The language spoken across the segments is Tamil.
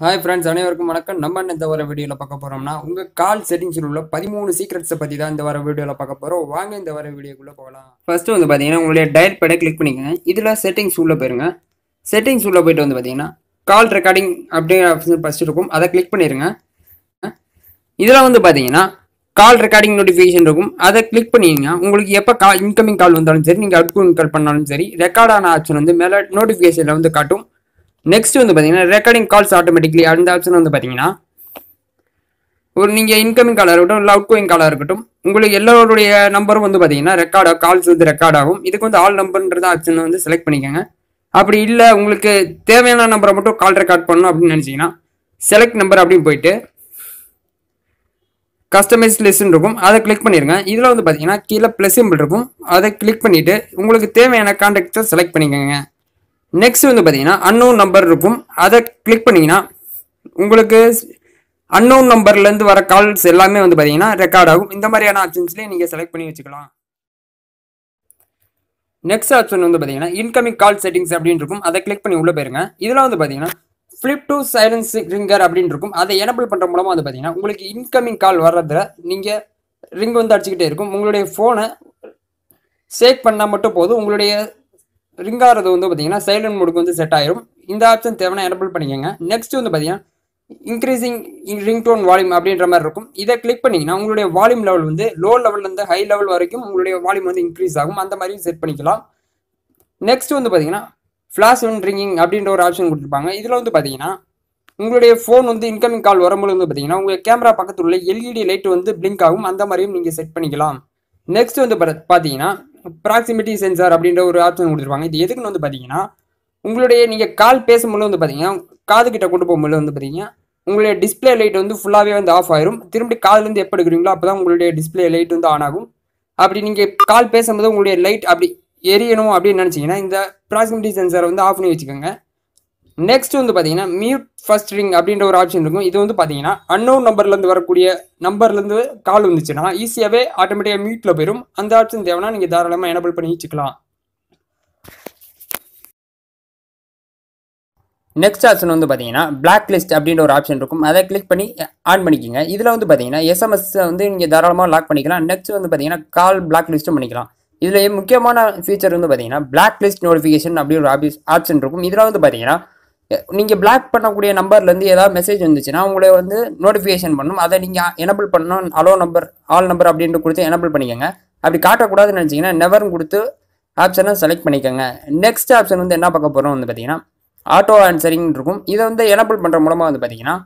ஹாய் ஃப்ரெண்ட்ஸ் அனைவருக்கும் வணக்கம். நம்ம இந்த வர வீடியோவில் பார்க்க போகிறோம்னா உங்கள் கால் செட்டிங்ஸில் உள்ள பதிமூணு சீக்ரெட்ஸை பற்றி தான் இந்த வர வீடியோவில் பார்க்க போகிறோம் வாங்க இந்த வர வீடியோக்குள்ளே போகலாம். ஃபஸ்ட்டு வந்து பார்த்தீங்கன்னா உங்களுடைய டயல் பேடை கிளிக் பண்ணிக்கோங்க. இதில் செட்டிங்ஸ் உள்ளே போயிருங்க. செட்டிங்ஸ் உள்ளே போயிட்டு வந்து பார்த்தீங்கன்னா கால் ரெக்கார்டிங் அப்படிங்கிற ஆப்ஷன் ஃபஸ்ட் இருக்கும். அதை கிளிக் பண்ணிடுங்க இதில் வந்து பார்த்தீங்கன்னா கால் ரெக்கார்டிங் நோட்டிஃபிகேஷன் இருக்கும். அதை கிளிக் பண்ணிங்கன்னா உங்களுக்கு எப்போ கால் இன்கமிங் கால் வந்தாலும் சரி நீங்கள் அவுட் கோயிங் கால் பண்ணாலும் சரி ரெக்கார்டான ஆப்ஷன் வந்து மேலே நோட்டிஃபிகேஷனில் வந்து காட்டும். நெக்ஸ்ட் வந்து பார்த்தீங்கன்னா ரெக்கார்டிங் கால்ஸ் ஆட்டோமேட்டிக்லி அந்த ஆப்ஷன் வந்து பார்த்தீங்கன்னா ஒரு நீங்கள் இன்கமிங் காலாக இருக்கட்டும் இல்லை அவுட் கோயிங் காலாக இருக்கட்டும் உங்களுக்கு எல்லாருடைய நம்பரும் வந்து பார்த்தீங்கன்னா ரெக்கார்ட் கால்ஸ் வந்து ரெக்கார்ட் ஆகும். இதுக்கு வந்து ஆல் நம்பர்ன்றத ஆப்ஷன் வந்து செலக்ட் பண்ணிக்கோங்க. அப்படி இல்லை உங்களுக்கு தேவையான நம்பரை மட்டும் கால் ரெக்கார்ட் பண்ணணும் அப்படின்னு நினச்சிங்கன்னா செலக்ட் நம்பர் அப்படின்னு போயிட்டு கஸ்டமைஸ் லிஸ்ட்னு இருக்கும். அதை கிளிக் பண்ணிடுங்க இதில் வந்து பார்த்தீங்கன்னா கீழே ப்ளஸ் சிம்பிள் இருக்கும். அதை கிளிக் பண்ணிவிட்டு உங்களுக்கு தேவையான கான்டாக்டை செலக்ட் பண்ணிக்கோங்க. நெக்ஸ்ட் வந்து பார்த்தீங்கன்னா அன்னோன் நம்பர் இருக்கும். அதை கிளிக் பண்ணிங்கன்னா உங்களுக்கு அன்னோன் நம்பர்லேருந்து வர கால்ஸ் எல்லாமே வந்து பார்த்தீங்கன்னா ரெக்கார்ட் ஆகும். இந்த மாதிரியான ஆப்ஷன்ஸ்லேயே நீங்கள் செலக்ட் பண்ணி வச்சுக்கலாம். நெக்ஸ்ட் ஆப்ஷன் வந்து பார்த்தீங்கன்னா இன்கமிங் கால் செட்டிங்ஸ் அப்படின்னு இருக்கும். அதை கிளிக் பண்ணி உள்ளே போயிருங்க. இதில் வந்து பார்த்தீங்கன்னா ஃப்ளிப் டு சைலன்ஸ் ரிங்கர் அப்படின்னு இருக்கும். அதை எனபிள் பண்ணுற மூலமாக வந்து பார்த்தீங்கன்னா உங்களுக்கு இன்கமிங் கால் வர்றதுல நீங்கள் ரிங் வந்து அடிச்சுக்கிட்டே இருக்கும். உங்களுடைய ஃபோனை சேக் பண்ணால் மட்டும் போதும். உங்களுடைய ரிங் ஆகிறது வந்து பார்த்தீங்கன்னா சைலண்ட் மோடுக்கு வந்து செட் ஆயிரும். இந்த ஆப்ஷன் தேவைன்னா எனபிள் பண்ணிக்கோங்க. நெக்ஸ்ட் வந்து பார்த்தீங்கன்னா இன்க்ரீசிங் ரிங்டோன் வால்யூம் அப்படின்ற மாதிரி இருக்கும். இதை கிளிக் பண்ணிங்கன்னா உங்களுடைய வால்யூம் லெவல் வந்து லோ லெவல்லேருந்து ஹை லெவல் வரைக்கும் உங்களுடைய வால்யூம் வந்து இன்க்ரீஸ் ஆகும். அந்த மாதிரி செட் பண்ணிக்கலாம். நெக்ஸ்ட் வந்து பார்த்தீங்கன்னா ஃப்ளாஷ் ஒன் ரிங்கிங் அப்படின்ற ஒரு ஆப்ஷன் கொடுத்துருப்பாங்க. இதில் வந்து பார்த்தீங்கன்னா உங்களுடைய ஃபோன் வந்து இன்கமிங் கால் வரும்போது வந்து பார்த்தீங்கன்னா உங்கள் கேமரா பக்கத்தில் உள்ள எல்இடி லைட் வந்து பிளிங்க் ஆகும். அந்த மாதிரியும் நீங்கள் செட் பண்ணிக்கலாம். நெக்ஸ்ட் வந்து பார்த்தீங்கன்னா ப்ராக்சிமிட்டி சென்சார் அப்படின்ற ஒரு ஆப்ஷன் கொடுத்துருப்பாங்க. இது எதுக்குன்னு வந்து பார்த்தீங்கன்னா உங்களுடைய நீங்கள் கால் பேசும்போது வந்து பார்த்தீங்கன்னா காது கிட்ட கொண்டு போகும்போது வந்து பார்த்தீங்கன்னா உங்களுடைய டிஸ்ப்ளே லைட் வந்து ஃபுல்லாகவே வந்து ஆஃப் ஆயிரும். திரும்பி காதுலேருந்து எப்போ எடுக்கிறீங்களோ அப்போ தான் உங்களுடைய டிஸ்ப்ளே லைட் வந்து ஆன் ஆகும். அப்படி நீங்கள் கால் பேசும்போது உங்களுடைய லைட் அப்படி எரியணும் அப்படின்னு நினச்சிங்கன்னா இந்த ப்ராக்சிமிட்டி சென்சாரை வந்து ஆஃப் பண்ணி வச்சுக்கோங்க. நெக்ஸ்ட் வந்து பார்த்தீங்கன்னா மியூட் ஃபர்ஸ்ட் ரிங் அப்படின்ற ஒரு ஆப்ஷன் இருக்கும். இது வந்து பார்த்தீங்கன்னா அன்னோன் நம்பர்லேருந்து வரக்கூடிய நம்பர்லேருந்து கால் வந்துச்சுன்னா ஈஸியாகவே ஆட்டோமேட்டிக்காக மியூட்டில் போயிடும் அந்த ஆப்ஷன் தேவைன்னா நீங்கள் தாராளமாக எனபிள் பண்ணி வச்சுக்கலாம் நெக்ஸ்ட் ஆப்ஷன் வந்து பார்த்தீங்கன்னா பிளாக் லிஸ்ட் அப்படின்ற ஒரு ஆப்ஷன் இருக்கும். அதை கிளிக் பண்ணி ஆன் பண்ணிக்கோங்க. இதில் வந்து பார்த்தீங்கன்னா எஸ்எம்எஸ் வந்து நீங்கள் தாராளமாக லாக் பண்ணிக்கலாம். நெக்ஸ்ட் வந்து பார்த்தீங்கன்னா கால் பிளாக் லிஸ்ட்டும் பண்ணிக்கலாம். இதில் முக்கியமான ஃபீச்சர் வந்து பார்த்தீங்கன்னா பிளாக் லிஸ்ட் நோட்டிஃபிகேஷன் அப்படி ஒரு ஆப்ஷன் இருக்கும். இதில் வந்து பார்த்தீங்கன்னா நீங்கள் பிளாக் பண்ணக்கூடிய நம்பர்லேருந்து ஏதாவது மெசேஜ் வந்துச்சுன்னா உங்களை வந்து நோட்டிஃபிகேஷன் பண்ணும். அதை நீங்கள் எனபிள் பண்ணணும். அலோ நம்பர் ஆல் நம்பர் அப்படின்ட்டு கொடுத்து எனபிள் பண்ணிக்கோங்க. அப்படி காட்டக்கூடாதுன்னு நினச்சிங்கன்னா நெவர்னு கொடுத்து ஆப்ஷனை செலக்ட் பண்ணிக்கோங்க. நெக்ஸ்ட் ஆப்ஷன் வந்து என்ன பார்க்க போகிறோம் வந்து பார்த்தீங்கன்னா ஆட்டோ ஆன்சரிங் இருக்கும். இதை வந்து எனபிள் பண்ணுற மூலமாக வந்து பார்த்தீங்கன்னா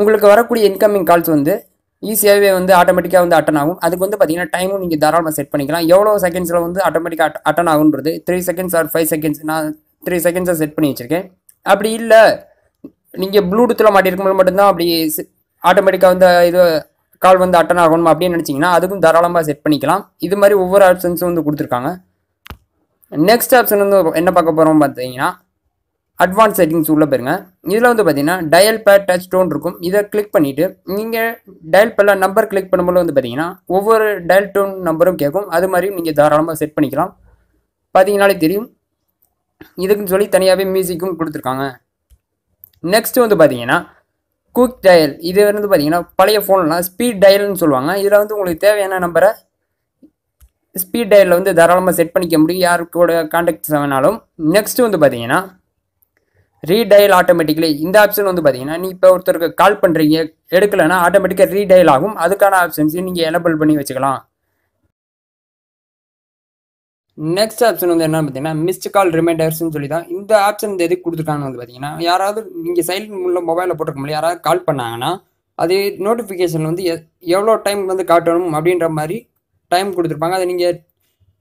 உங்களுக்கு வரக்கூடிய இன்கமிங் கால்ஸ் வந்து ஈஸியாகவே வந்து ஆட்டோமேட்டிக்காக வந்து அட்டன் ஆகும். அதுக்கு வந்து பார்த்தீங்கன்னா டைமும் நீங்கள் தாராளமாக செட் பண்ணிக்கலாம். எவ்வளோ செகண்ட்ஸில் வந்து ஆட்டோமேட்டிக்காக attend ஆகுன்றது three seconds or five seconds நான் த்ரீ செகண்ட்ஸாக செட் பண்ணி வச்சுருக்கேன். அப்படி இல்லை. நீங்கள் ப்ளூடூத்தில் மாட்டிருக்கும்போது மட்டும்தான் அப்படி ஆட்டோமேட்டிக்காக வந்து இது கால் வந்து அட்டன் ஆகணும் அப்படின்னு நினச்சிங்கன்னா அதுக்கும் தாராளமாக செட் பண்ணிக்கலாம். இது மாதிரி ஒவ்வொரு ஆப்ஷன்ஸும் வந்து கொடுத்துருக்காங்க. நெக்ஸ்ட் ஆப்ஷன் வந்து என்ன பார்க்க போகிறோம் பார்த்தீங்கன்னா அட்வான்ஸ் செட்டிங்ஸ் உள்ளே போயிருங்க. இதில் வந்து பார்த்தீங்கன்னா டயல் பேட் டச் டோன் இருக்கும். இதை கிளிக் பண்ணிவிட்டு நீங்கள் டயல் பேட்ல நம்பர் கிளிக் பண்ணும்போது வந்து பார்த்தீங்கன்னா ஒவ்வொரு டயல் டோன் நம்பரும் கேட்கும் அது மாதிரி நீங்கள் தாராளமாக செட் பண்ணிக்கலாம். பார்த்தீங்கனாலே தெரியும். இதுக்குன்னு சொல்லி தனியாகவே மியூசிக்கும் கொடுத்துருக்காங்க. நெக்ஸ்ட்டு வந்து பார்த்தீங்கன்னா குக் டயல் இது வந்து பார்த்தீங்கன்னா பழைய ஃபோன்லாம் ஸ்பீட் டயல்னு சொல்லுவாங்க. இதில் வந்து உங்களுக்கு தேவையான நம்பரை ஸ்பீட் டயலில் வந்து தாராளமாக செட் பண்ணிக்க முடியும். யாருக்கூட கான்டாக்ட்ஸ் வேணாலும் நெக்ஸ்ட்டு வந்து பார்த்தீங்கன்னா ரீடயல் ஆட்டோமேட்டிக்கலி இந்த ஆப்ஷன் வந்து பார்த்தீங்கன்னா நீ இப்போ ஒருத்தருக்கு கால் பண்ணுறீங்க எடுக்கலைன்னா ஆட்டோமேட்டிக்காக ரீடயல் ஆகும். அதுக்கான ஆப்ஷன்ஸையும் நீங்கள் எனபிள் பண்ணி வச்சுக்கலாம். நெக்ஸ்ட் ஆப்ஷன் வந்து என்ன பார்த்தீங்கன்னா மிஸ்டு கால் ரிமைண்டர்ஸ்னு சொல்லி தான் இந்த ஆப்ஷன் எது எதுக்கு கொடுத்துருக்காங்கன்னு வந்து பார்த்தீங்கன்னா யாராவது நீங்கள் சைலண்ட் உள்ள மொபைலில் போட்டிருக்க முடியல யாராவது கால் பண்ணாங்கன்னா அது நோட்டிஃபிகேஷன் வந்து எ- எவ்வளோ டைம் வந்து காட்டணும் அப்படின்ற மாதிரி டைம் கொடுத்துருப்பாங்க. அதை நீங்கள்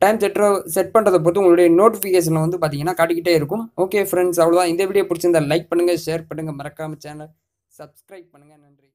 டைம் செட்டோ செட் பண்ணுறதை பொறுத்து உங்களுடைய நோட்டிஃபிகேஷனில் வந்து பார்த்தீங்கன்னா காட்டிக்கிட்டே இருக்கும். ஓகே ஃப்ரெண்ட்ஸ் அவ்வளோதான் இந்த வீடியோ பிடிச்சிருந்தா லைக் பண்ணுங்கள் ஷேர் பண்ணுங்கள் மறக்காம சேனல் சப்ஸ்கிரைப் பண்ணுங்கள் நன்றி.